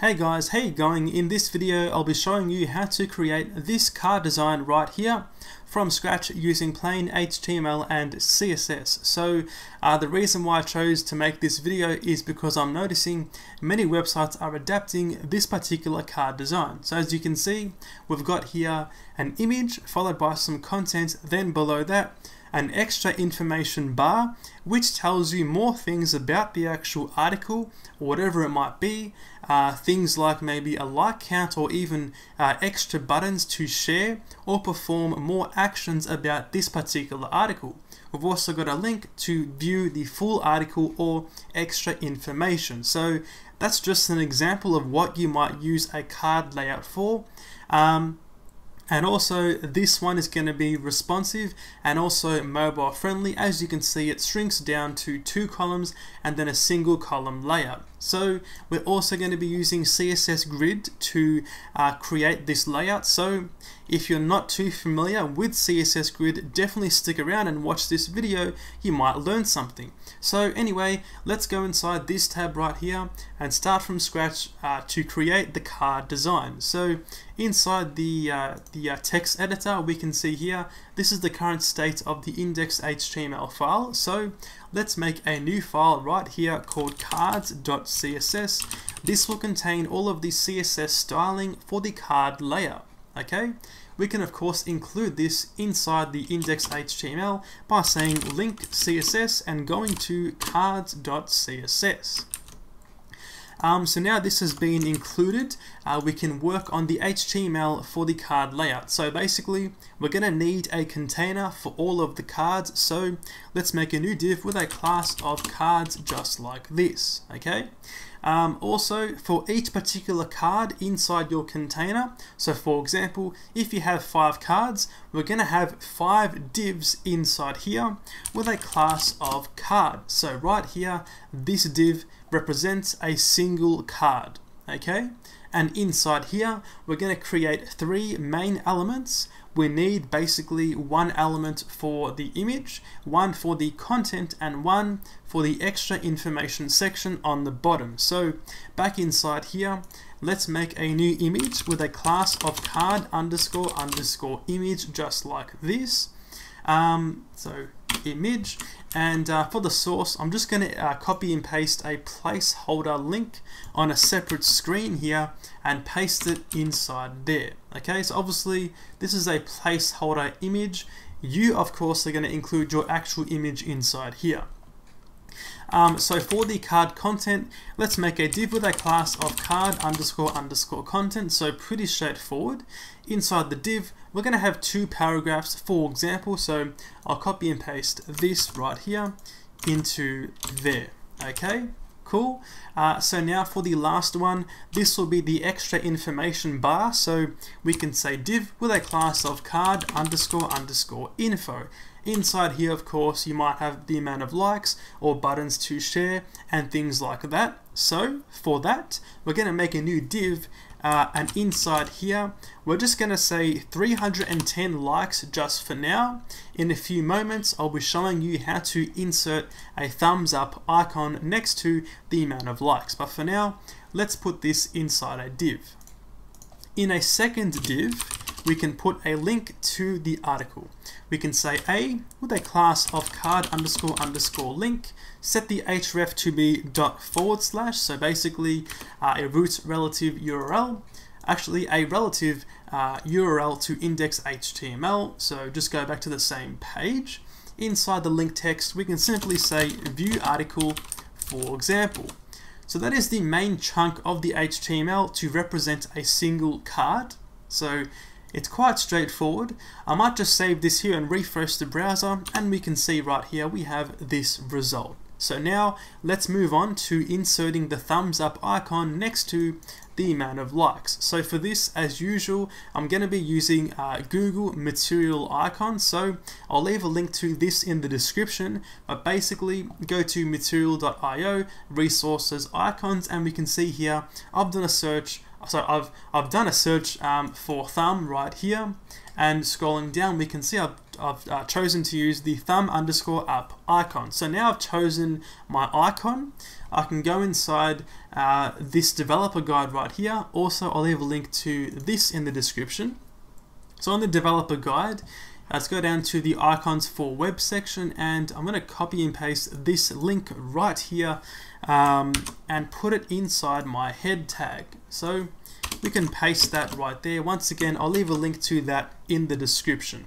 Hey guys, how you going? In this video I'll be showing you how to create this card design right here from scratch using plain HTML and CSS. So uh, the reason why I chose to make this video is because I'm noticing many websites are adapting this particular card design. So as you can see we've got here an image followed by some content then below that an extra information bar which tells you more things about the actual article or whatever it might be. Uh, things like maybe a like count or even uh, extra buttons to share or perform more actions about this particular article. We've also got a link to view the full article or extra information. So that's just an example of what you might use a card layout for. Um, and also this one is going to be responsive and also mobile friendly. As you can see it shrinks down to two columns and then a single column layout so we're also going to be using CSS grid to uh, create this layout so if you're not too familiar with CSS Grid, definitely stick around and watch this video, you might learn something. So anyway, let's go inside this tab right here and start from scratch uh, to create the card design. So inside the, uh, the uh, text editor, we can see here, this is the current state of the index.html file. So let's make a new file right here called cards.css. This will contain all of the CSS styling for the card layer okay? We can of course include this inside the index.html by saying link CSS and going to cards.css. Um, so now this has been included, uh, we can work on the HTML for the card layout. So basically, we're going to need a container for all of the cards. So let's make a new div with a class of cards just like this, okay? Um, also, for each particular card inside your container, so for example, if you have five cards, we're going to have five divs inside here with a class of card. So right here, this div represents a single card, okay? And inside here, we're going to create three main elements we need basically one element for the image, one for the content, and one for the extra information section on the bottom. So back inside here, let's make a new image with a class of card underscore underscore image just like this. Um, so image and uh, for the source I'm just going to uh, copy and paste a placeholder link on a separate screen here and paste it inside there okay so obviously this is a placeholder image you of course are going to include your actual image inside here um, so for the card content, let's make a div with a class of card underscore underscore content. So pretty straightforward. Inside the div, we're going to have two paragraphs, for example. So I'll copy and paste this right here into there. Okay, cool. Uh, so now for the last one, this will be the extra information bar. So we can say div with a class of card underscore underscore info. Inside here, of course, you might have the amount of likes or buttons to share and things like that. So for that, we're going to make a new div uh, and inside here, we're just going to say 310 likes just for now. In a few moments, I'll be showing you how to insert a thumbs up icon next to the amount of likes. But for now, let's put this inside a div. In a second div, we can put a link to the article. We can say A with a class of card underscore underscore link, set the href to be dot forward slash, so basically uh, a root relative URL, actually a relative uh, URL to index.html, so just go back to the same page. Inside the link text, we can simply say view article, for example. So that is the main chunk of the HTML to represent a single card. So it's quite straightforward. I might just save this here and refresh the browser and we can see right here we have this result. So now let's move on to inserting the thumbs up icon next to the amount of likes. So for this, as usual, I'm going to be using uh, Google Material Icon. So I'll leave a link to this in the description, but basically go to material.io, resources, icons, and we can see here, I've done a search so I've, I've done a search um, for thumb right here and scrolling down we can see I've, I've uh, chosen to use the thumb underscore up icon. So now I've chosen my icon. I can go inside uh, this developer guide right here. Also, I'll leave a link to this in the description. So on the developer guide, let's go down to the icons for web section and I'm going to copy and paste this link right here um, and put it inside my head tag. So we can paste that right there. Once again, I'll leave a link to that in the description.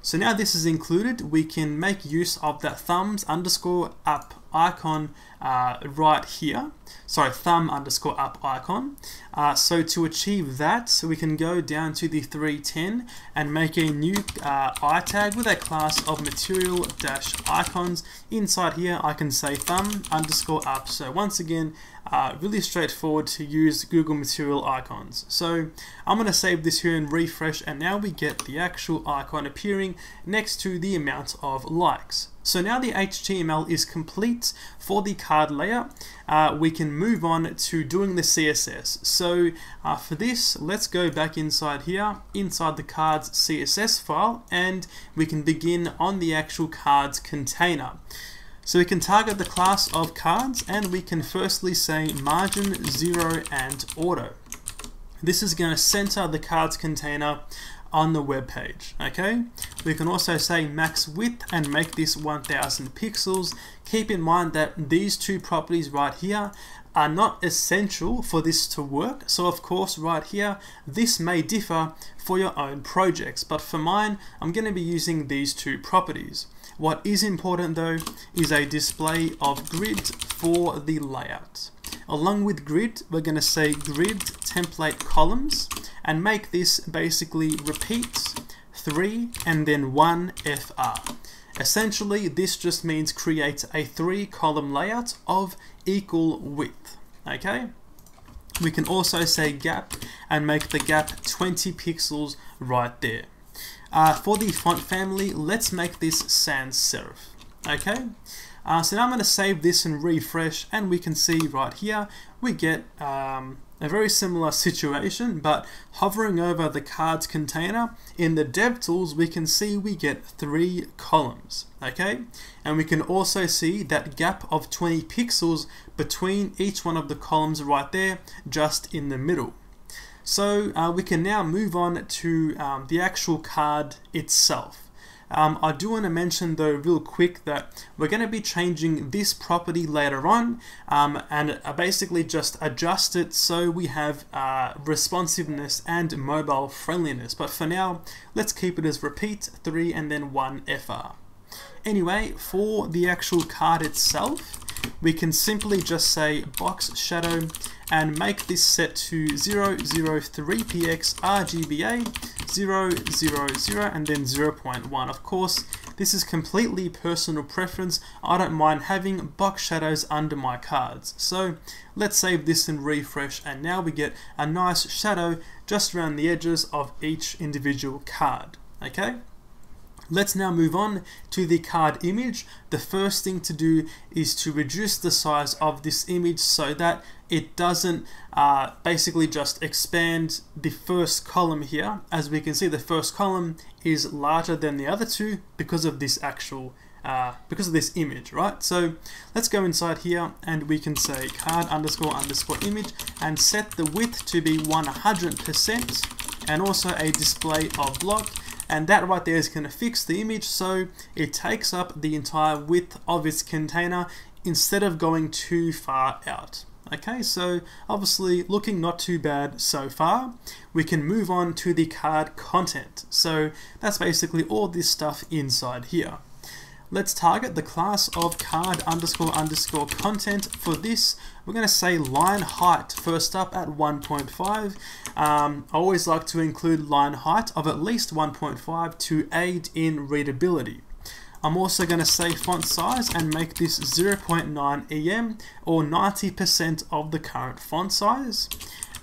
So now this is included, we can make use of that thumbs underscore up icon uh, right here. Sorry, thumb underscore up icon. Uh, so to achieve that, so we can go down to the 310 and make a new uh, i tag with a class of material dash icons. Inside here, I can say thumb underscore up. So once again, uh, really straightforward to use Google Material icons. So I'm going to save this here and refresh and now we get the actual icon appearing next to the amount of likes. So now the HTML is complete for the card layer. Uh, we can move on to doing the CSS. So uh, for this, let's go back inside here, inside the cards CSS file, and we can begin on the actual cards container. So we can target the class of cards and we can firstly say margin, zero, and auto. This is going to center the cards container on the web page. Okay, we can also say max width and make this 1000 pixels. Keep in mind that these two properties right here are not essential for this to work. So of course right here, this may differ for your own projects, but for mine, I'm going to be using these two properties. What is important though is a display of grid for the layout. Along with grid, we're going to say grid template columns and make this basically repeat 3 and then 1 FR. Essentially, this just means create a three column layout of equal width. Okay? We can also say gap and make the gap 20 pixels right there. Uh, for the font family, let's make this sans serif. Okay? Uh, so now I'm going to save this and refresh and we can see right here we get um, a very similar situation but hovering over the cards container in the DevTools we can see we get three columns okay? And we can also see that gap of 20 pixels between each one of the columns right there just in the middle. So uh, we can now move on to um, the actual card itself um, I do want to mention though real quick that we're going to be changing this property later on um, and uh, basically just adjust it so we have uh, responsiveness and mobile friendliness. But for now, let's keep it as repeat 3 and then 1 FR. Anyway, for the actual card itself, we can simply just say box shadow and make this set to 003px RGBA 000 and then 0.1. Of course, this is completely personal preference. I don't mind having box shadows under my cards. So let's save this and refresh and now we get a nice shadow just around the edges of each individual card. Okay? Let's now move on to the card image. The first thing to do is to reduce the size of this image so that it doesn't uh, basically just expand the first column here. As we can see, the first column is larger than the other two because of this actual uh, because of this image, right? So let's go inside here and we can say card underscore underscore image and set the width to be 100% and also a display of block and that right there is going to fix the image so it takes up the entire width of its container instead of going too far out. Okay, so obviously looking not too bad so far. We can move on to the card content. So that's basically all this stuff inside here. Let's target the class of card underscore underscore content. For this, we're going to say line height first up at 1.5. Um, I always like to include line height of at least 1.5 to aid in readability. I'm also going to say font size and make this 0.9 EM or 90% of the current font size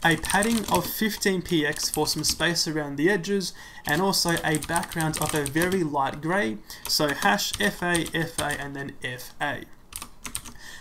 a padding of 15px for some space around the edges, and also a background of a very light grey, so hash FA, FA, and then FA.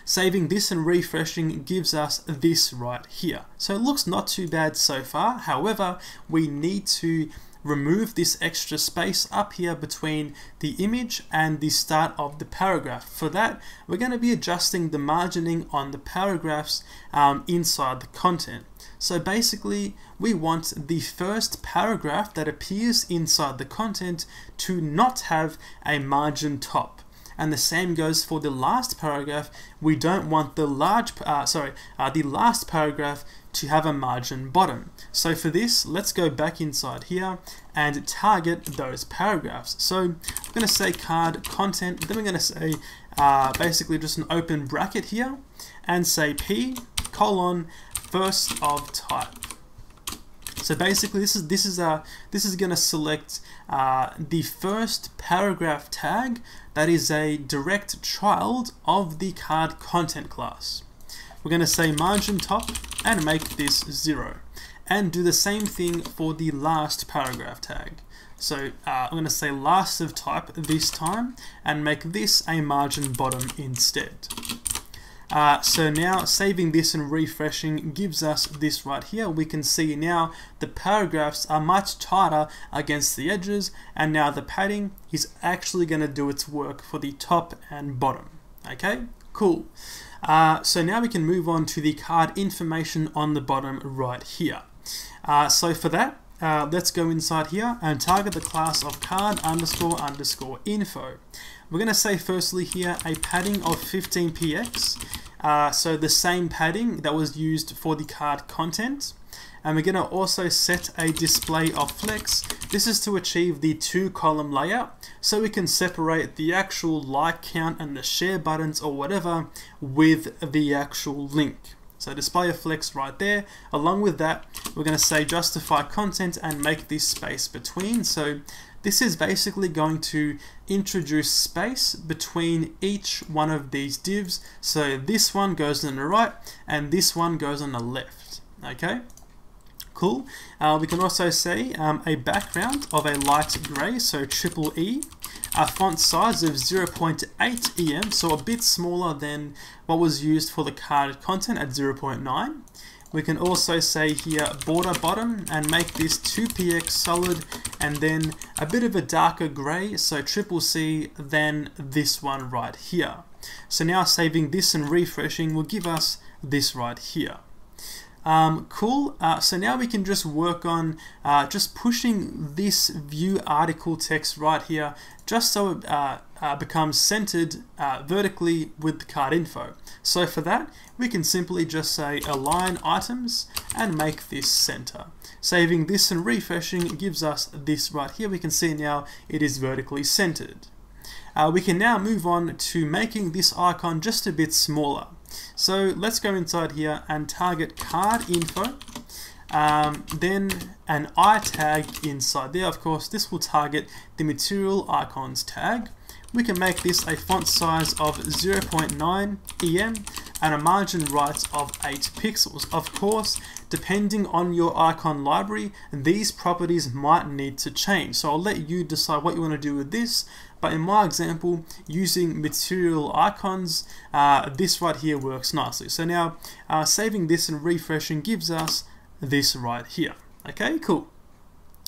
Saving this and refreshing gives us this right here. So it looks not too bad so far, however, we need to remove this extra space up here between the image and the start of the paragraph. For that, we're going to be adjusting the margining on the paragraphs um, inside the content. So basically, we want the first paragraph that appears inside the content to not have a margin top and the same goes for the last paragraph. We don't want the large, uh, sorry, uh, the last paragraph to have a margin bottom. So for this, let's go back inside here and target those paragraphs. So I'm going to say card content, then we're going to say uh, basically just an open bracket here and say p colon first of type. So basically, this is this is a this is going to select uh, the first paragraph tag that is a direct child of the card content class. We're going to say margin top and make this zero, and do the same thing for the last paragraph tag. So uh, I'm going to say last of type this time and make this a margin bottom instead. Uh, so now saving this and refreshing gives us this right here. We can see now the paragraphs are much tighter against the edges and now the padding is actually going to do its work for the top and bottom. Okay, cool. Uh, so now we can move on to the card information on the bottom right here. Uh, so for that, uh, let's go inside here and target the class of card underscore underscore info. We're going to say firstly here a padding of 15px uh, so the same padding that was used for the card content. And we're going to also set a display of flex. This is to achieve the two column layout so we can separate the actual like count and the share buttons or whatever with the actual link. So display of flex right there. Along with that, we're going to say justify content and make this space between. So this is basically going to introduce space between each one of these divs. So this one goes on the right and this one goes on the left. Okay, cool. Uh, we can also say um, a background of a light gray, so triple E. A font size of 0.8 EM, so a bit smaller than what was used for the card content at 0.9. We can also say here border bottom and make this 2px solid and then a bit of a darker grey, so triple C than this one right here. So now saving this and refreshing will give us this right here. Um, cool. Uh, so now we can just work on uh, just pushing this view article text right here just so it uh, uh becomes centered uh, vertically with the card info. So for that, we can simply just say align items and make this center. Saving this and refreshing gives us this right here. We can see now it is vertically centered. Uh, we can now move on to making this icon just a bit smaller. So let's go inside here and target card info. Um, then an I tag inside there. Of course, this will target the material icons tag. We can make this a font size of 0.9 EM and a margin right of 8 pixels. Of course, depending on your icon library, these properties might need to change. So I'll let you decide what you want to do with this. But in my example, using material icons, uh, this right here works nicely. So now uh, saving this and refreshing gives us this right here. Okay, cool.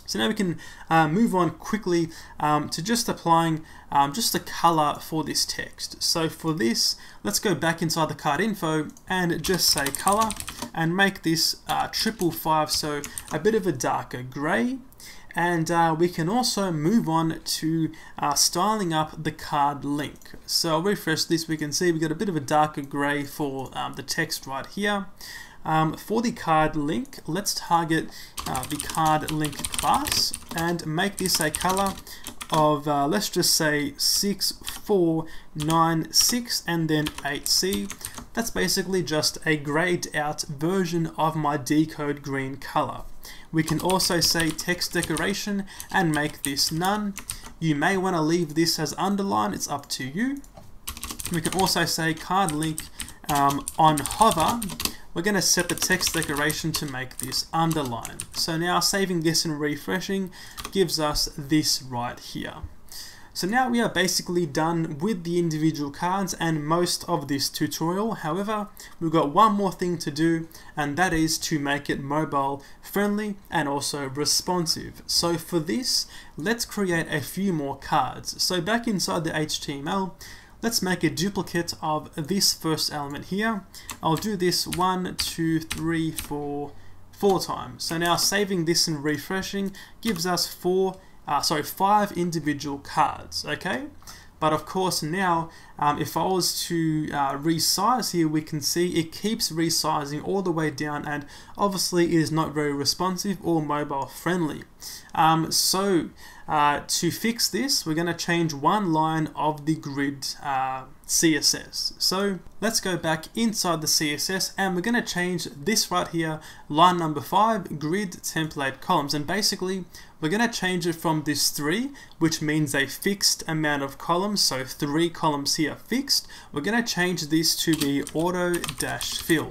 So now we can uh, move on quickly um, to just applying um, just the color for this text. So for this, let's go back inside the card info and just say color and make this uh, triple five, so a bit of a darker gray. And uh, we can also move on to uh, styling up the card link. So I'll refresh this, we can see we've got a bit of a darker gray for um, the text right here. Um, for the card link, let's target uh, the card link class and make this a color of, uh, let's just say 6496 and then 8C. That's basically just a grayed out version of my dcode green color. We can also say text decoration and make this none. You may want to leave this as underline, it's up to you. We can also say card link um, on hover we're going to set the text decoration to make this underline. So now saving this and refreshing gives us this right here. So now we are basically done with the individual cards and most of this tutorial. However, we've got one more thing to do and that is to make it mobile friendly and also responsive. So for this, let's create a few more cards. So back inside the HTML, let's make a duplicate of this first element here. I'll do this one, two, three, four, four times. So now saving this and refreshing gives us four uh, sorry, five individual cards, okay? But of course now, um, if I was to uh, resize here, we can see it keeps resizing all the way down and obviously it is not very responsive or mobile friendly. Um, so uh, to fix this, we're going to change one line of the grid uh, CSS. So let's go back inside the CSS and we're going to change this right here, line number 5, grid template columns. And basically, we're going to change it from this 3, which means a fixed amount of columns, so 3 columns here fixed. We're going to change this to be auto-fill.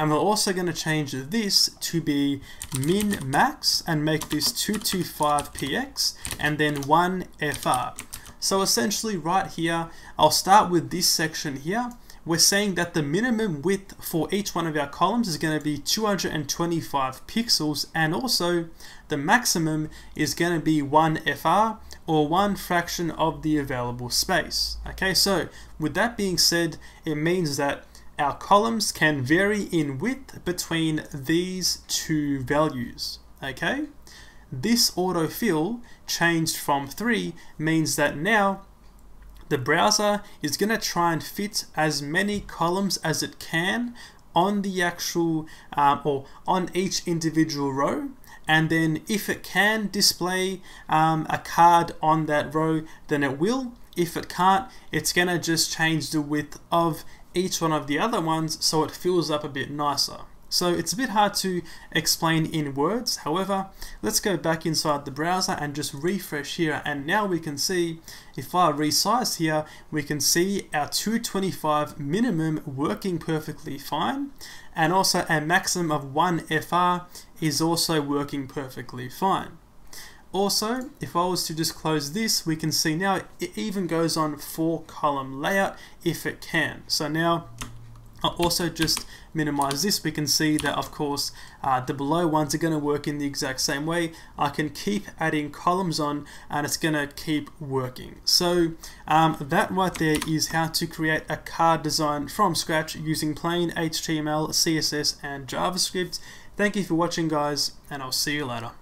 And we're also going to change this to be min max and make this 225px and then 1fr. So essentially right here, I'll start with this section here. We're saying that the minimum width for each one of our columns is going to be 225 pixels and also the maximum is going to be 1 FR or one fraction of the available space. Okay, so with that being said, it means that our columns can vary in width between these two values, okay? This autofill changed from 3 means that now the browser is going to try and fit as many columns as it can on the actual um, or on each individual row and then if it can display um, a card on that row then it will if it can't it's gonna just change the width of each one of the other ones so it fills up a bit nicer. So it's a bit hard to explain in words, however, let's go back inside the browser and just refresh here and now we can see, if I resize here, we can see our 225 minimum working perfectly fine and also a maximum of 1 FR is also working perfectly fine. Also, if I was to just close this, we can see now it even goes on four column layout if it can. So now I'll also just minimize this. We can see that of course uh, the below ones are going to work in the exact same way. I can keep adding columns on and it's going to keep working. So um, that right there is how to create a card design from scratch using plain HTML, CSS and JavaScript. Thank you for watching guys and I'll see you later.